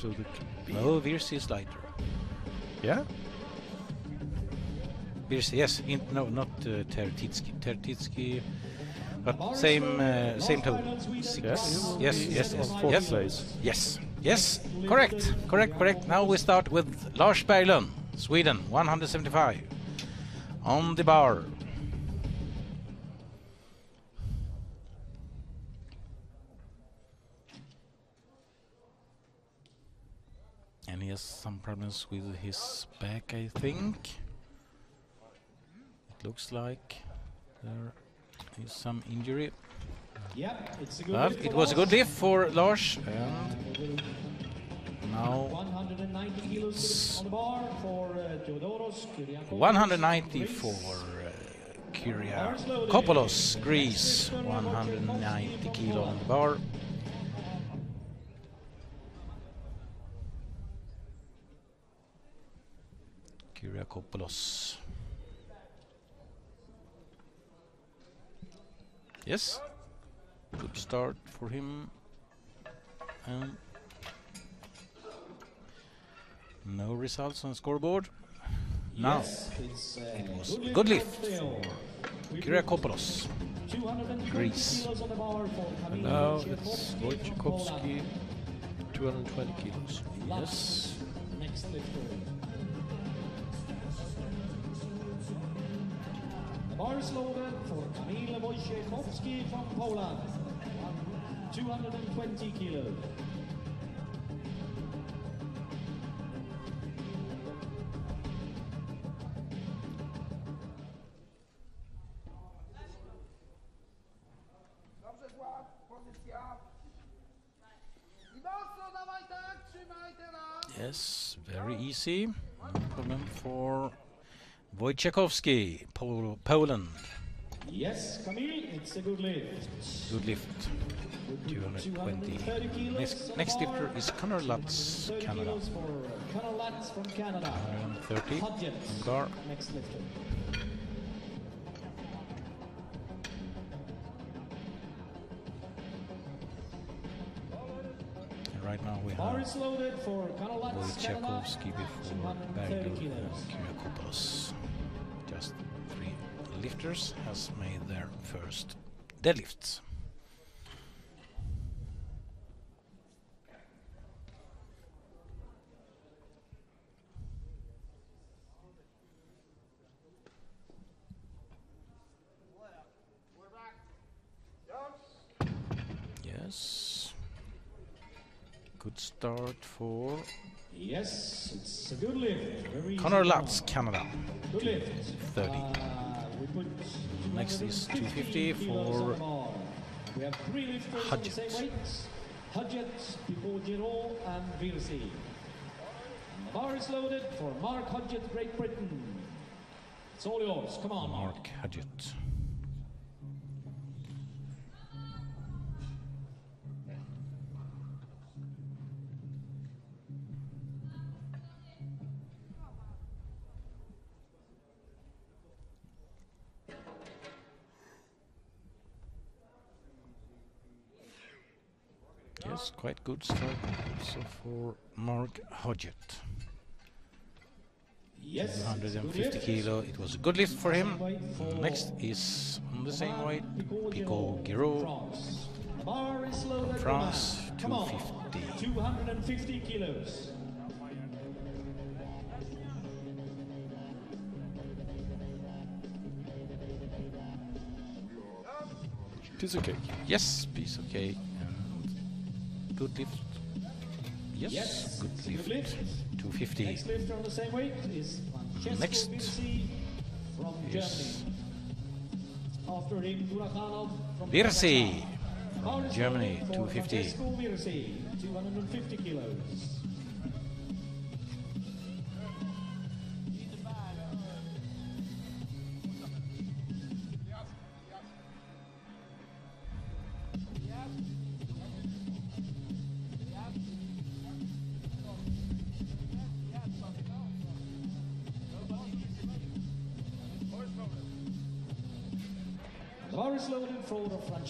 so the No, Virzi is lighter. yeah. Virzi, yes. In, no, not uh, Tertitski. Tertitski, but same uh, same total. Six. Yeah, Yes, yes, yes, fourth yes. place. Yes, yes, correct, correct, correct. Now we start with Lars Berglund, Sweden, 175 on the bar. Has some problems with his back, I think. It looks like there is some injury. Yeah, it's a good But it was a good lift for Lars. And now 190 kilos on the bar for uh, Theodoros Kyriakopoulos. 190 for uh, Greece. 190 kilo on the bar. Kyriakopoulos. Yes, good start for him. And no results on scoreboard. Now Yes, it's, uh, it was good lift lift for Theo. for We put Kyriakopoulos. Greece. kilos on the bar for Kamil Now it's Wojciechowski from Wojciechowski, Poland. 220 kilos. Yes. Next lifter. The bar for Kamil Wojciechowski from Poland. 220 kilos. Dobrze, złap, pozycja. I mocno dawaj tak, trzymaj teraz. Yes, very easy. Problem for Wojciechowski, Pol Poland. Yes, Kamil, it's a good lift. Good lift. 220. Next, next lifter is Connor Lutz, Canada. uh, Lutz from Canada. 130 Hodgett, on the bar. next lifter. And right now we Bar have is loaded for Connor Lutz, Canada. Wojciechowski before 230 Berglund and three lifters has made their first deadlifts. Yes. Good start for Yes, it's a good lift. Very Connor Lutz. Canada. Good lift. 30. Uh, we put Next is 250 250 kilos on for the bar. We have three lifters on the same weight. Hodgett, before Gueraud, and Virsi. And the bar is loaded for Mark Hodgett, Great Britain. It's all yours. Come on, Mark. Mark quite good start also for Mark Hodgett. Yes, it's 150 kilo. It was a good lift for him. Next is on the same weight, Picot-Gueraud. from France. Bar is loaded for Come on. 250. 250 kilos. Piece of cake. Yes, piece of cake. And good lift. Yes, Yes, good lift. good lift. 250. Next lifter on the same weight is Francesco Next Virzi from Yes. Germany. After him, Turakhanov from Virzi Kazakhstan. Bar is Germany, 250. 250 kilos.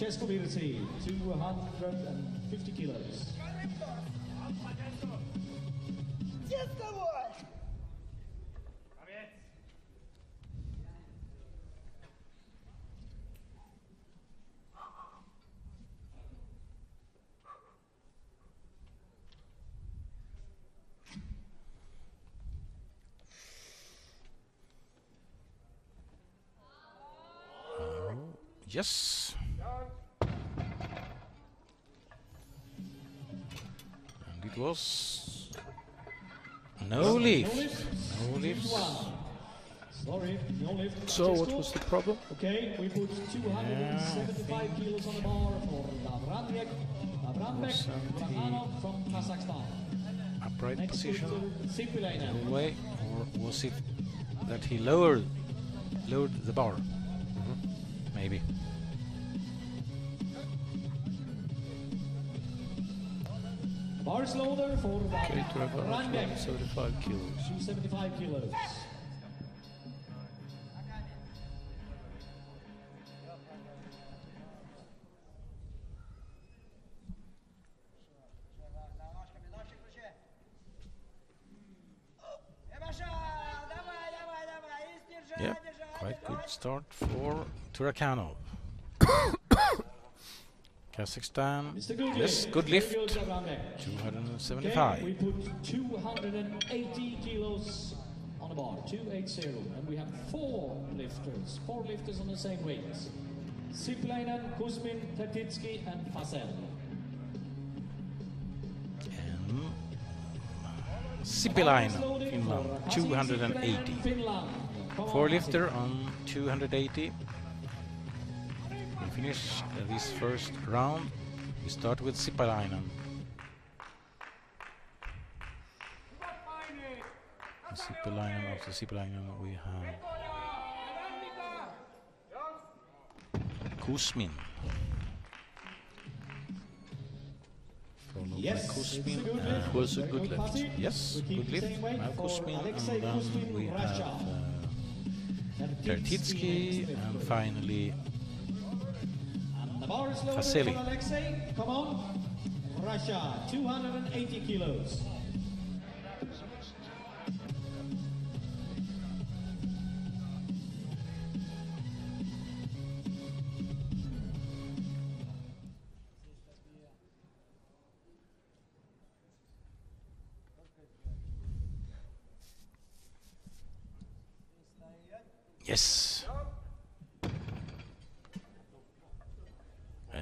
chess community, 250 kilos. Jetzt jawohl! Yes. It was no lift. No lifts. Sorry, no lift. So what was the problem? Okay, we put 275 kilos on the bar for Davranbek, Davranbek, Turakhanov from Kazakhstan. Upright Next position. with Sipilainen. way, or was it that he lowered lowered the bar? Mm-hmm. Maybe. Bars loader for Okay, Turakhanov, 75 kilos. 275 kilos. Yep, quite good start for Turakhanov. Kazakhstan. Good Yes, good lift. good, Davranbek. Okay, 275. we put 280 kilos on the bar, 280, and we have four lifters, four lifters on the same weight. Sipilainen, Kuzmin, Tertitski, and Fasel. Sipilainen, Finland, 280. Four on, lifter on 280. Finish uh, this first round. We start with Sipilainen. And Sipilainen, after Sipilainen we have Kuzmin. Yes, by it's a Kuzmin. lift. was a good lift. Yes, good lift. Now for Kuzmin, and then we have uh, Tertitski, and finally Fazeli. Alexey. Come on. Russia, 280 kilos. yes.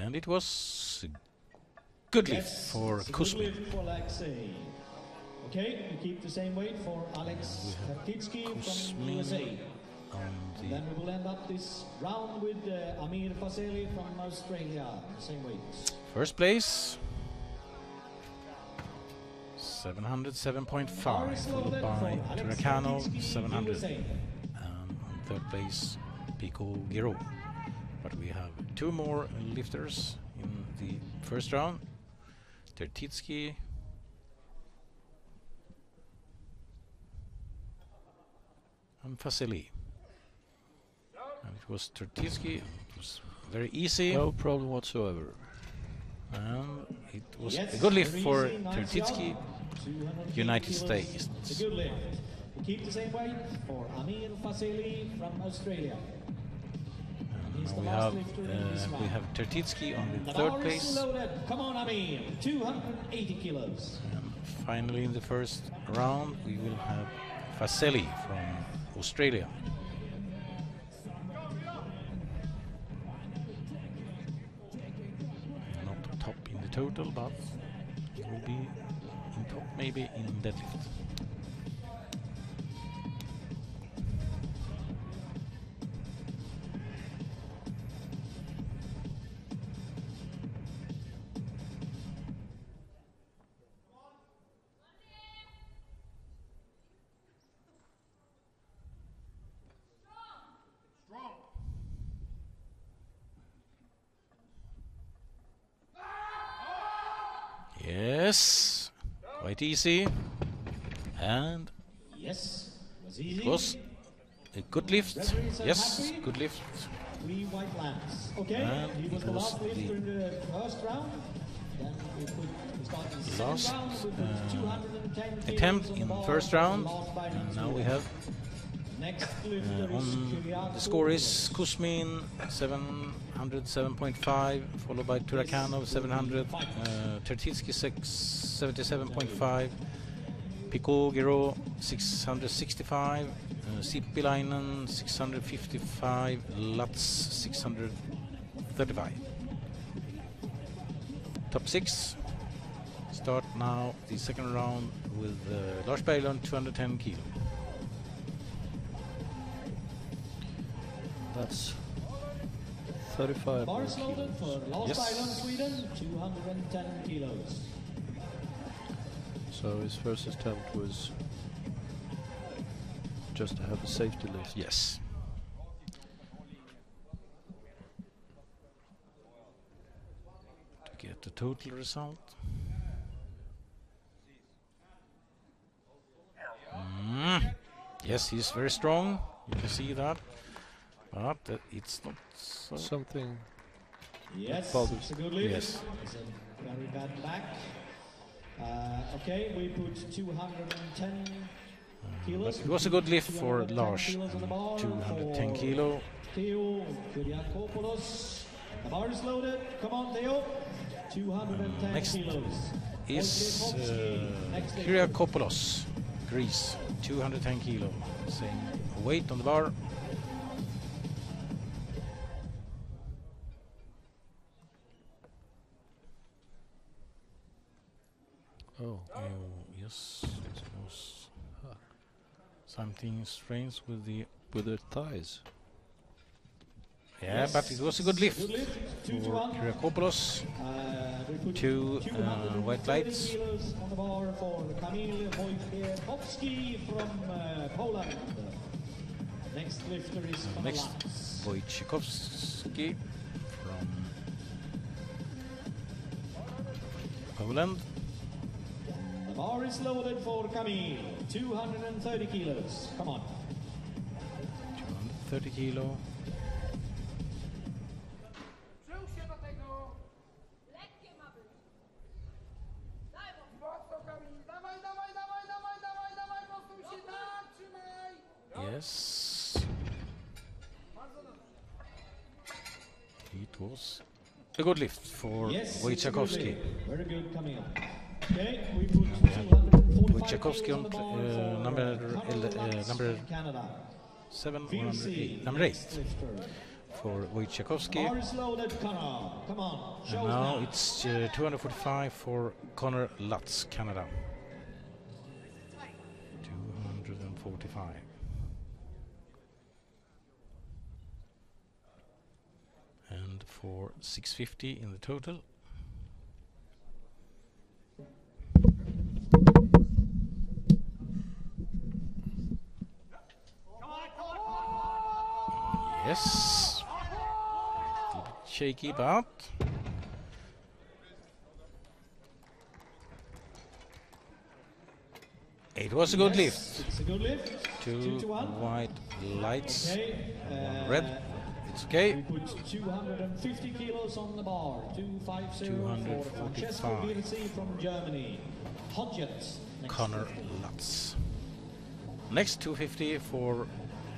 And it was a good lift Yes, for Kuzmin. Okay, we keep the same weight for Alex Tertitski from USA. on Then we will end up this round with uh, Amir Fazeli from Australia, same weight. first place. 707.5, followed by Turakano, 700. And on third place, Pico Giro. But we have two more lifters in the first round. Tertitski. And Fazeli. And it was Tertitski. It was very easy. No problem whatsoever. And it was Yes, a good lift for easy, Tertitski. United. States. A good lift. We keep the same weight for Amir Fazeli from Australia. He's Now the we last have lifter uh, we have Tertitski on the The third place. loaded. Come on, Amir. 280 kilos. And finally, in the first round, we will have Fazeli from Australia. Not top in the total, but he will be in top maybe in deadlift. Quite easy. And Yes, was easy. it was a good lift. Yes, good lift. Three white. Okay, And he was the last lifter in the first round. Then we put the last, round. Uh, attempt in first round. And now we have on the score is Kuzmin 707.5, followed by Turakhanov 700, uh, Tertitski 677.5, Picot-Gueraud 665, uh, Sipilainen 655, Lutz 635. Top six. Start now the second round with uh, Lars Berglund, 210 kilo. That's 35. Bars more for Lars Yes. Berglund, Sweden, 210 kilos. So his first attempt was just to have a safety lift. Yes. To get the total result. Mm. Yes, he's very strong. You can see that. But uh, it's not so. Something Yes, bothers- it's a good lift. Yes. It's a very bad back. Uh, okay, we put 210 kilos. But it was a good lift for 210 Lars. kilos the bar 210 kilo. Theo Kyriakopoulos. The bar is loaded. Come on, Theo. 210 Next kilos. Is uh, Wojciechowski, next lifter. Kyriakopoulos, Greece, 210 kilo. Same weight on the bar. Something strange with the. with their thighs. Yeah, Yes. but it was a good lift Good lift. Two for one. Kyriakopoulos. Uh, we Two, uh, white lights. on the bar for Kamil from uh, Poland. Next lifter is Uh, next, Lance. Wojciechowski from Poland. The bar is loaded for Kamil. 230 kilos. Come on. 230 kilo. Yes. It was a good lift for Yes, it's a good Wojciechowski. Very good, Kamil. Okay, we put 245 Wojciechowski kilos on uh, number uh, number seven number eight, number eight for Wojciechowski. And now. it's uh, 245 for Connor Lutz, Canada. 245. And for 650 in the total. Yes. Little bit shaky, but it was a good Yes, lift. It's a good lift. Two Two to one. white lights, Okay. uh, red. It's okay. We put 250 kilos on the bar. 250 for Francesco Virzi from Germany. Hodgett. next Connor. Lutz. Next 250 for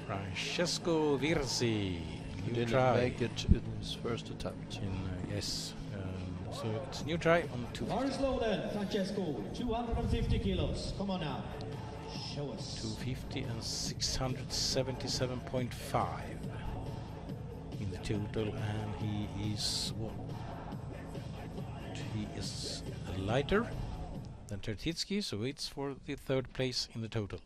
Francesco Virzi. He New didn't try. make it in his first attempt. In, uh, yes. Um, so it's new try on two, Bar is loaded, Francesco. 250 kilos. Come on now. Show us. 250 and 677.5 in the total, and he is what? He is lighter than Tertitski, so it's for the third place in the total.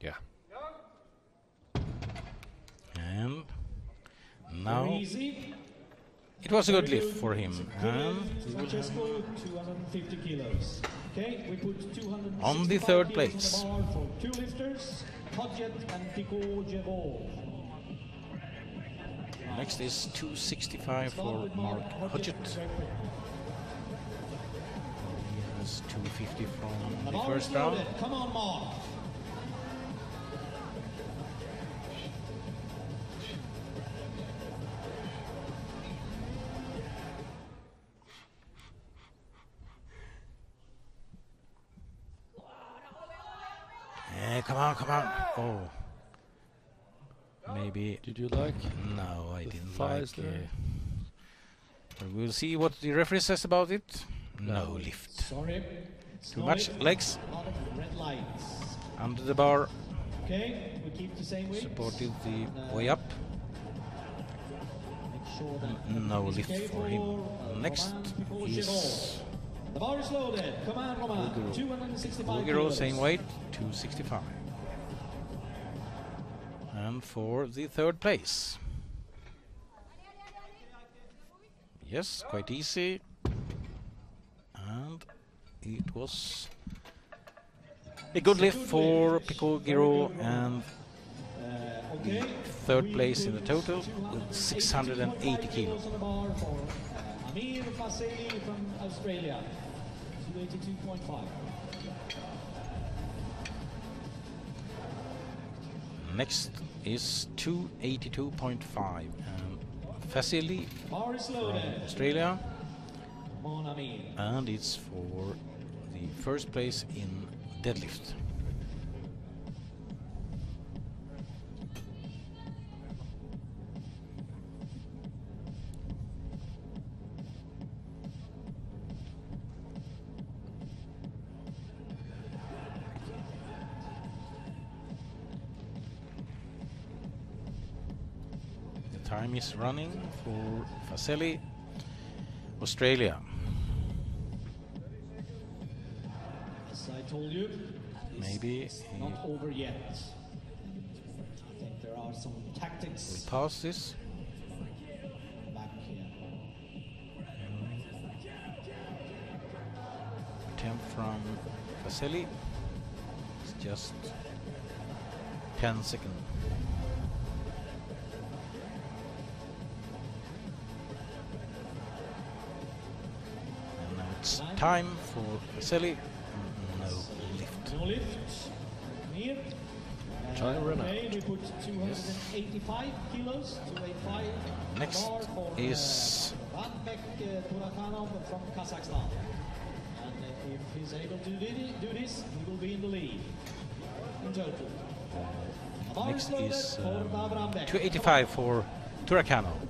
Yeah. And now Easy. it was a good lift for him, It's a good and lift. he will have Francesco, 250 kilos. Okay, we put 265 On the third place. Next is 265 for Mark Hodgett. He has 250 from the first round. Come on, Mark. Come on, come on. Oh. Maybe. Did you like? No, I The didn't like. there? Uh, we'll see what the referee says about it. No, No. lift. Sorry. It's Too much lift. legs A lot of red lights. under the bar. Okay, we keep the same weight. Supported the And, uh, way up. Make sure that No lift okay for him. uh, Next is The bar is loaded. Come on, Romain. Bulgaro. 265 Bulgaro, kilos. same weight, 265. For the third place. Yes, quite easy. And it was a good lift for Picot-Gueraud and Uh, okay. third place in the total with 680 kilos. the Amir Fazeli from Australia. 282.5. Next is 282.5 and um, Fazeli from. Australia and it's for the first place in deadlift. Is running for Fazeli, Australia. As I told you, it's Maybe he not over yet. I think there are some tactics will pass this. back here. Attempt from Fazeli. It's just 10 seconds. Time for Fazeli. No lift. No lift. Amir. Try and run okay, out. we put 285 kilos, 285. Next bar for, is- Uh, Radbek uh, Turakhanov from Kazakhstan. And uh, if he's able to do this, he will be in the lead. In total. Next is um, 285 for Turakhanov.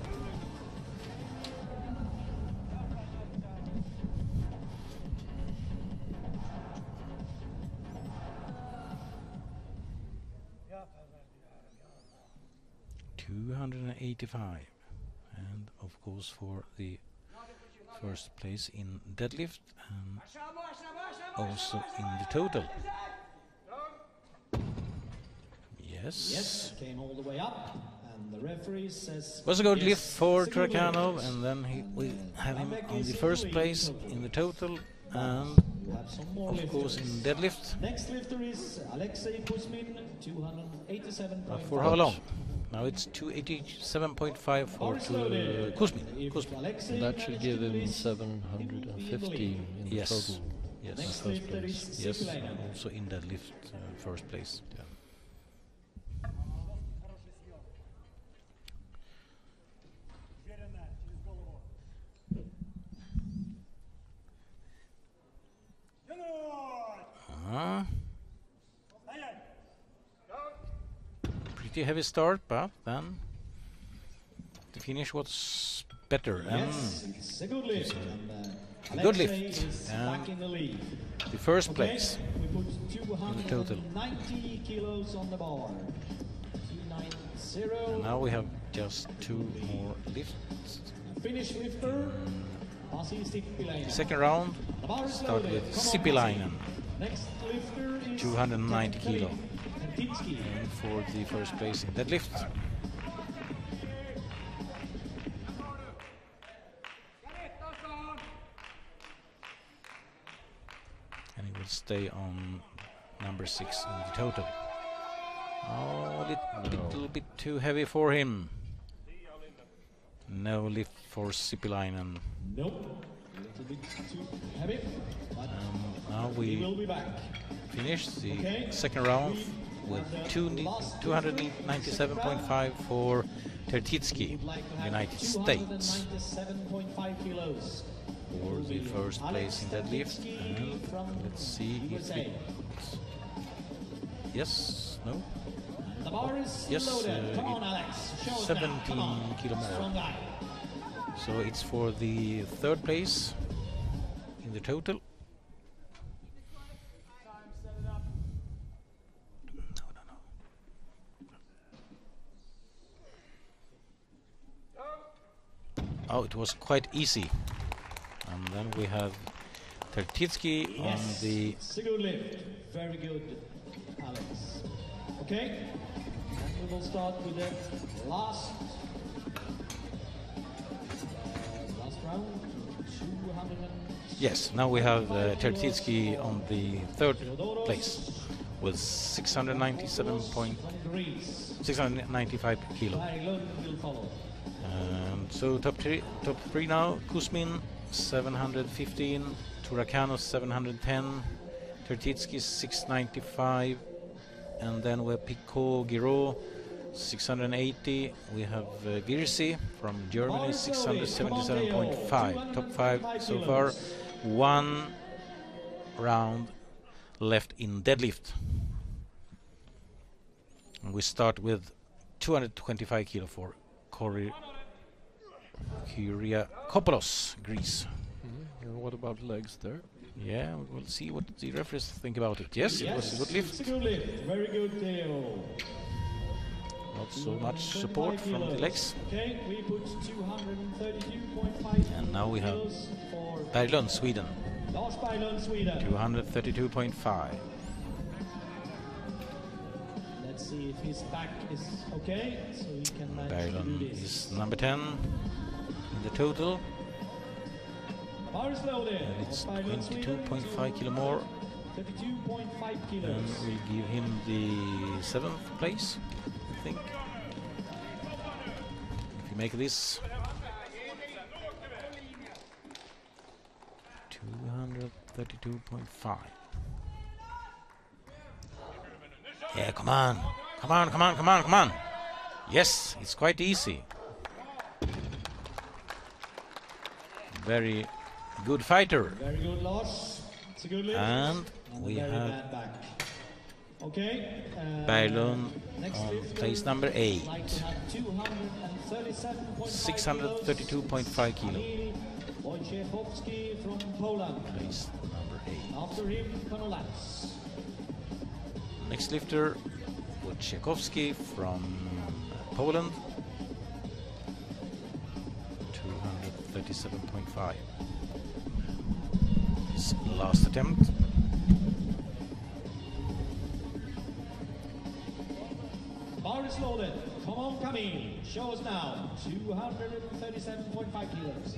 25 and of course for the first place in deadlift and also in the total. Yes. Yes came all the way up and the referee says was a good yes. lift for Turakhanov and then he, we have him on the first place in the total and of course in deadlift. Next lifter is Alexey Kuzmin 287 uh, for how long? Now it's 287.5 for to, uh, Kuzmin. Kuzmin. That should give him 715 in the Yes. total. Yes. Next first place. Yes, also in deadlift, uh, first place. Yeah. Pretty heavy start, but then the finish was better. Yes, And it's a good lift. And, uh, good lift, and back in the the first Okay, place. we put total. kilos on the bar. 290. And now we have just two more lifts. Finish lifter. Second round, The start with Sipilainen. Next lifter is 290 kilo. And for the first place in deadlift. And he will stay on number six in the total. Oh, a little, little bit too heavy for him. No lift for Sipilainen. Nope. A little bit too heavy. But Um, now we be back. finish the Okay. second round with and, uh, two last 297.5 for Tertitski, United States, 297.5 kilos. for the first place in deadlift. And let's see if it. Yes, no, Yes, uh, on, Alex. Show 17 now. Come on. kilo more. Strong guy. so it's for the third place in the total. Oh, it was quite easy. And then we have Tertitski on the good lift. Very good, Alex. Okay. And we will start with the last uh, last round. Yes, now we have uh, Tertitski on the third place with 697 point, from Greece. 695 kilo. Berglund will follow. And so top three, top three now: Kuzmin 715, Turakano 710, Tertitski 695, and then we have Picot-Gueraud 680. We have uh, Virzi from Germany 677.5. Top five so far. One round left in deadlift. And we start with 225 kilo for Kori Kyriakopoulos, Greece. Mm-hmm. And what about legs there? Yeah, we'll see what the referees think about it. Yes, it was a good lift. good lift. Very good, Theo. Not so much support from the kilos. legs. Okay, we put 232.5 And now we have kilos Berglund, Sweden, Lars Berglund, Sweden. 232.5. Let's see if his back is okay, so he can manage to do Berglund is number 10 in the total. And it's Lars Berglund, Sweden, 22.5 kilo more. And we'll give him the seventh place, I think. If you make this 232.5. Yeah, come on. Come on, come on, come on, come on. Yes, it's quite easy. Very good fighter. Very good, Lars. It's a good lift. And a we have back. Okay. Uh, Berglund on place number 8. like to have 237.5 632.5 kilo. Wojciechowski from Poland. Place number 8. After him, Connor Next lifter, Wojciechowski from Poland. 237.5. His last attempt. Bar is loaded. Come on, Kamil. Show us now. 237.5 kilos.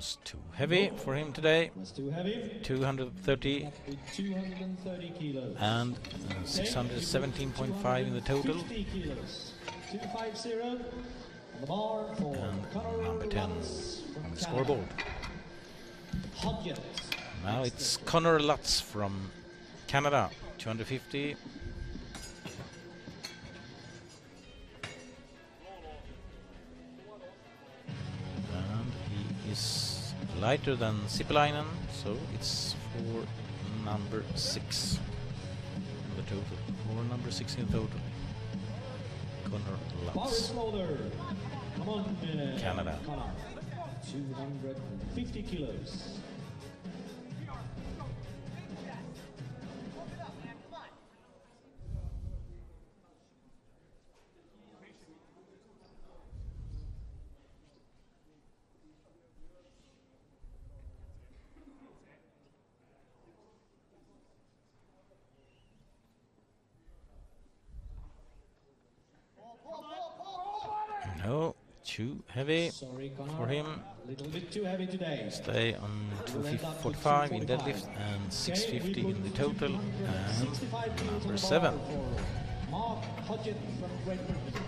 Was too heavy for him today. Too heavy. 230 230 kilos. and uh, 617.5 in the total. kilos. 250 on the bar for And number 10 Lutz from on the scoreboard. Now it's Connor Lutz from Canada, 250. Lighter than Sipilainen, so it's for number 6 in the total. For number 6 in total. Connor Lutz. Come on, uh, Canada. 250 kilos. No, too heavy Sorry, for him. A little bit too heavy today. Stay on 245 in deadlift and 650 in the total. And number 7. Mark Hodgett from Great Britain.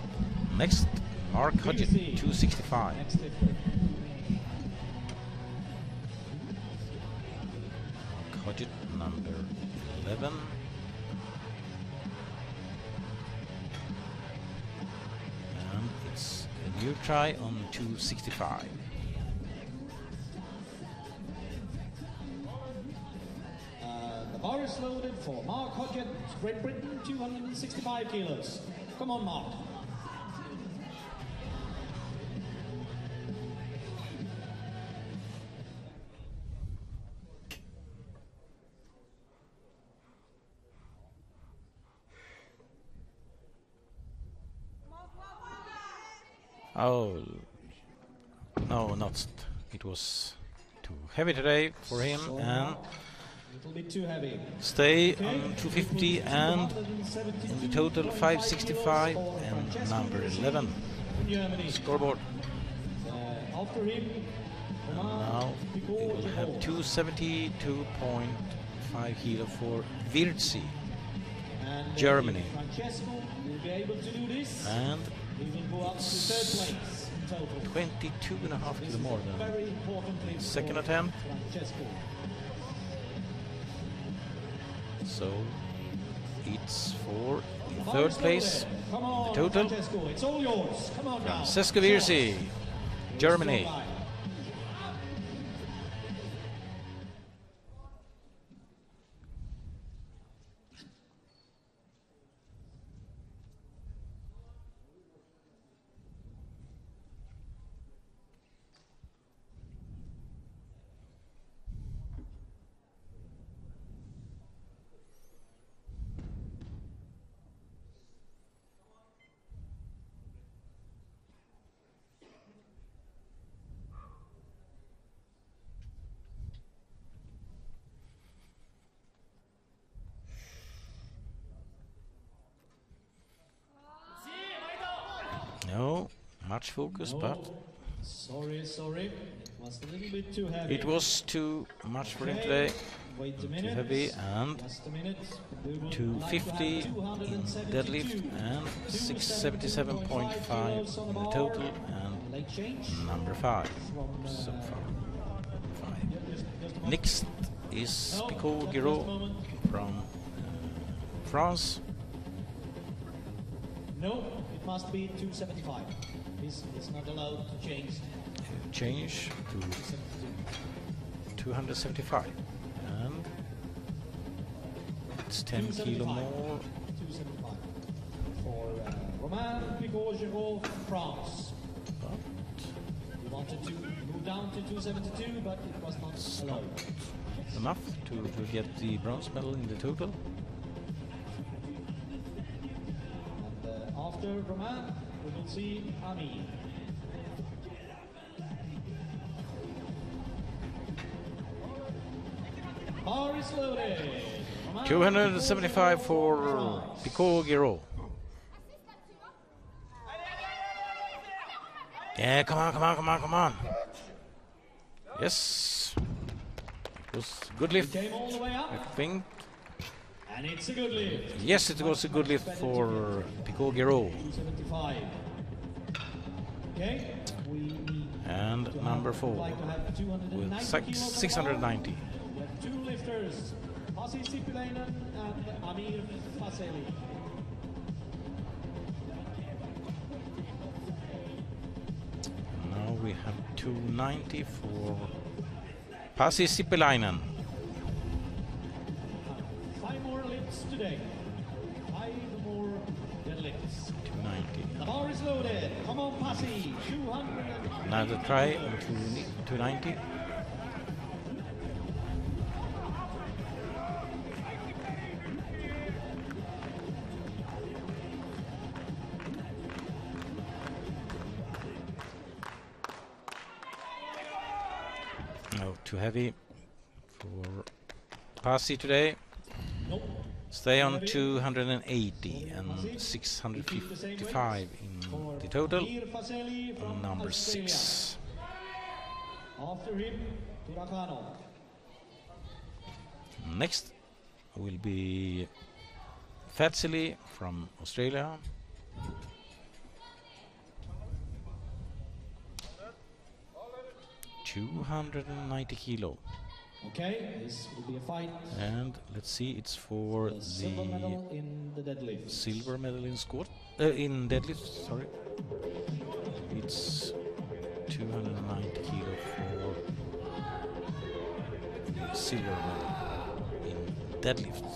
Next, Mark Hodgett, 265. Next lifter. Hodgett, number 11. New try on 265. Uh, the bar is loaded for Mark Hodgett, Great Britain, 265 kilos. Come on, Mark. No, not. It was too heavy today for him, So and little bit too heavy. stay Okay, on 250 and in the total 565 and number 11 scoreboard. Uh, after him, Romain Now we will have 272.5 kilo for Virzi, And, Germany. Francesco will be able to do this. and He will go up to third place in total. 22 and a half kilo more than very important lift second attempt. So it's for the third place. on, total. Francesco, it's all much focus, No. but Sorry, sorry. It was a little bit too heavy. it was too much for him today. Wait a Too heavy and Just a minute. 250 like in deadlift and 677.5 in the total and number 5 from, uh, so far. Five. just- just a moment. Next is Picot-Gueraud from uh, France. No, it must be 275. He's, he's not allowed to change Change to 275 and it's 10 kilo more 275 for uh, Romain Gueraud from France. but He wanted to move down to 272, but it was not allowed. enough to, to get the bronze medal in the total. And uh, after Romain, Ami. Bar is loaded. 275 for. Picot-Gueraud. Yeah, come on, come on, come on, come on. Yes. It was good lift, came all the way I think. and it's a good lift. Yes, it was a good lift for Picot. 275. Okay, And number four like to have 290 with six, kilos on the bar. 690. We two lifters, Pasi Sipilainen and Amir Faseli. Now we have 290 for Pasi Sipilainen. Lifts today. Five more deadlifts. 290. The bar is loaded. Come on, Pasi. 200. Another try on 290. No, too heavy for Pasi today. Stay on 280 and 655 in the total. Number 6. After him, Turakano. Next will be Fazeli from Australia. Two hundred and ninety kilo, Okay, this will be a fight. And let's see, it's for the, the silver medal in the deadlift. Silver medal in squat, uh, in deadlift. Sorry, it's 290 kilo for silver medal in deadlift.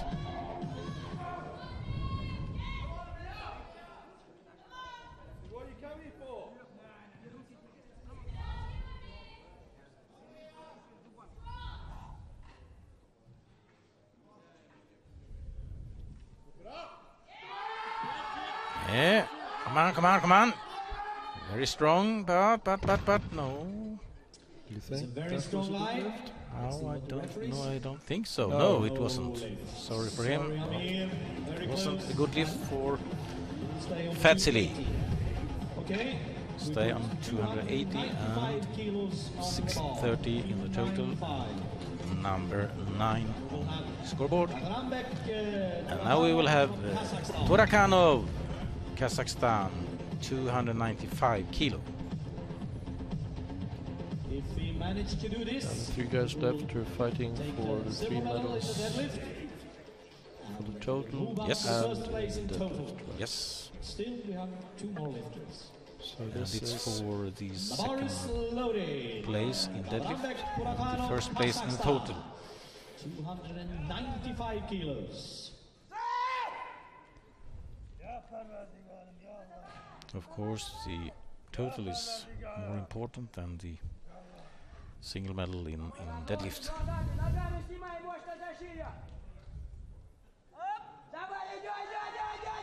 Very strong, but, but, but, but, no. You It's a think? very strong was a good line. lift? Oh, I don't know. I don't think so. No. No, it wasn't. Sorry for Sorry, him. Amir. It wasn't close. a good lift for Stay Fazeli. Okay. Stay on 280 295 kilos on the bar. 630 in the total. Number nine scoreboard. Uh, And now we will have uh, Turakhanov, Kazakhstan, 295 kilo. If we manage to do this, the three guys left are fighting for the the three medal medals for the total Yes. and in total. deadlift. Yes, Still, we have two more lifters. So and this it's is for the The bar is second loaded. place in deadlift, and the first place in the total. 295 kilos. Of course, the total is more important than the single medal in, in deadlift.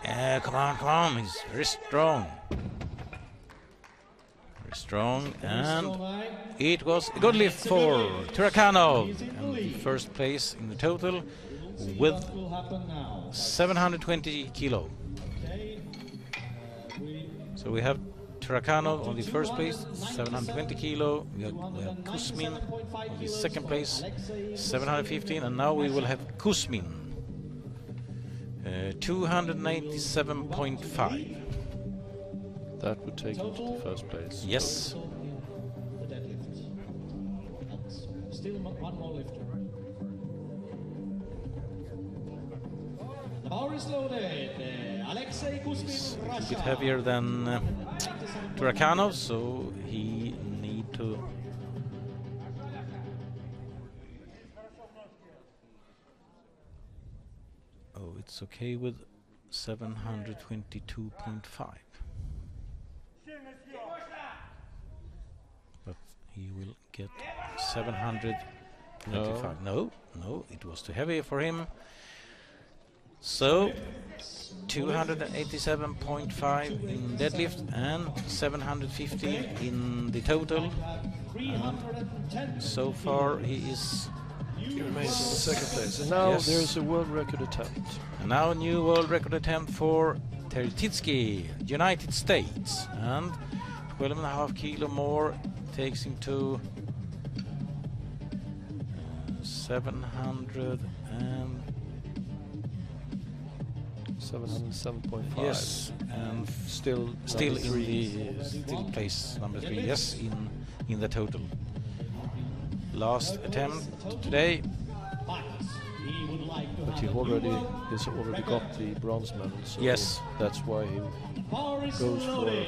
Yeah, come on, come on, he's very strong. Very strong, and it was a good lift for Turakhanov. And first place in the total with 720 kilo. Okay. We So we have Turakhanov on the first place, 720 kilo. We have, we have Kuzmin on the second place, 715, and now we will have Kuzmin, uh, 297.5. that would take him to the first place. Yes, the deadlift. And still one more lifter. The bar is loaded. Alexey he's a bit heavier than uh, 97.5. Turakhanov, so he need to. Oh, it's okay with 722.5. But he will get 725. No, no, it was too heavy for him. So 287.5 in deadlift and 750 in the total. 310 So far he is. He remains in the second place. And now Yes. there's a world record attempt. And now a new world record attempt for Tertitski, United States. And 12 and a half kilo more takes him to uh, 700 and 707.5. yes, and Still, still number in the still place number three. Yes, in in the total. Last attempt today. But he would like to But have he a new already world he's already got the bronze medal. So Yes. that's why he goes for- loaded.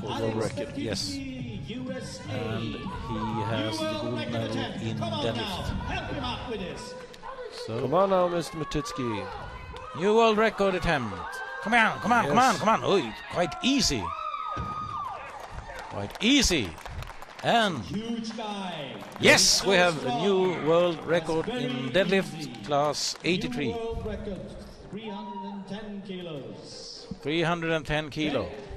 for Alex world record. Yes. USA. And he has the gold medal in Come on deadlift. now. Help him out with this. So Come on now, Mr. Matitsky. New world record attempt. Come on, come on, come on, come on. Oh, quite easy. Quite easy. And Huge guy. yes, we have a new world record in deadlift, easy. class New 83. world record. 310 kilos. 310 kilo.